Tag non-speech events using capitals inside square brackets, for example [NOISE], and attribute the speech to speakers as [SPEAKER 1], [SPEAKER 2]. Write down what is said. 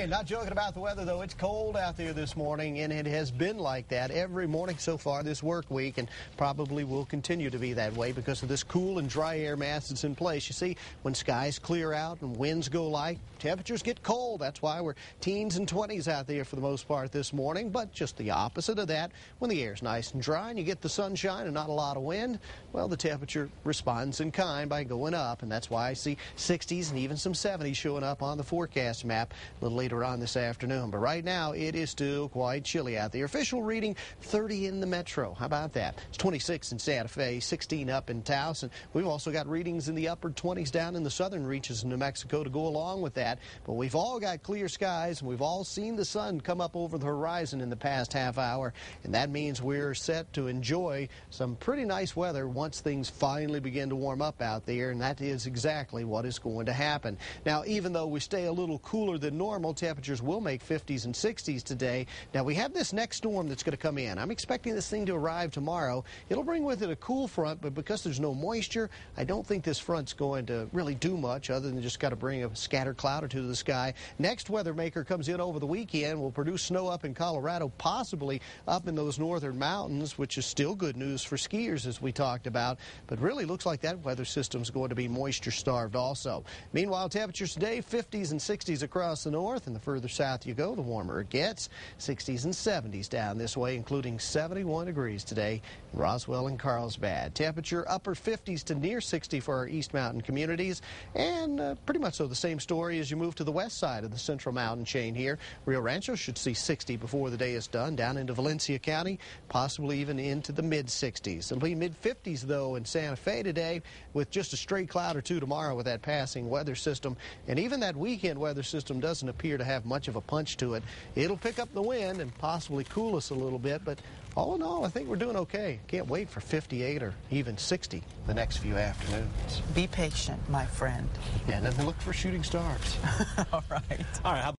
[SPEAKER 1] Hey, not joking about the weather, though. It's cold out there this morning, and it has been like that every morning so far this work week, and probably will continue to be that way because of this cool and dry air mass that's in place. You see, when skies clear out and winds go light, temperatures get cold. That's why we're teens and 20s out there for the most part this morning, but just the opposite of that. When the air's nice and dry and you get the sunshine and not a lot of wind, well, the temperature responds in kind by going up, and that's why I see 60s and even some 70s showing up on the forecast map a little later on this afternoon. But right now, it is still quite chilly out there. Official reading 30 in the metro. How about that? It's 26 in Santa Fe, 16 up in Taos, and we've also got readings in the upper 20s down in the southern reaches of New Mexico to go along with that. But we've all got clear skies, and we've all seen the sun come up over the horizon in the past half hour, and that means we're set to enjoy some pretty nice weather once things finally begin to warm up out there, and that is exactly what is going to happen. Now, even though we stay a little cooler than normal, temperatures will make 50s and 60s today. Now, we have this next storm that's going to come in. I'm expecting this thing to arrive tomorrow. It'll bring with it a cool front, but because there's no moisture, I don't think this front's going to really do much other than just got to bring a scattered cloud or two to the sky. Next weather maker comes in over the weekend, will produce snow up in Colorado, possibly up in those northern mountains, which is still good news for skiers, as we talked about. But really looks like that weather system's going to be moisture starved also. Meanwhile, temperatures today 50s and 60s across the north, and the further south you go, the warmer it gets. 60s and 70s down this way, including 71 degrees today in Roswell and Carlsbad. Temperature upper 50s to near 60 for our East Mountain communities, and uh, pretty much so the same story as you move to the west side of the Central Mountain chain here. Rio Rancho should see 60 before the day is done, down into Valencia County, possibly even into the mid 60s. It'll be mid 50s though in Santa Fe today, with just a stray cloud or two tomorrow with that passing weather system, and even that weekend weather system doesn't appear to have much of a punch to it. It'll pick up the wind and possibly cool us a little bit, but all in all, I think we're doing okay. Can't wait for 58 or even 60 the next few afternoons.
[SPEAKER 2] Be patient, my friend.
[SPEAKER 1] And then look for shooting stars. [LAUGHS]
[SPEAKER 2] all right.
[SPEAKER 3] All right.